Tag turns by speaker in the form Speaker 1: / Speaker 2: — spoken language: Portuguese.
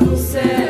Speaker 1: no céu.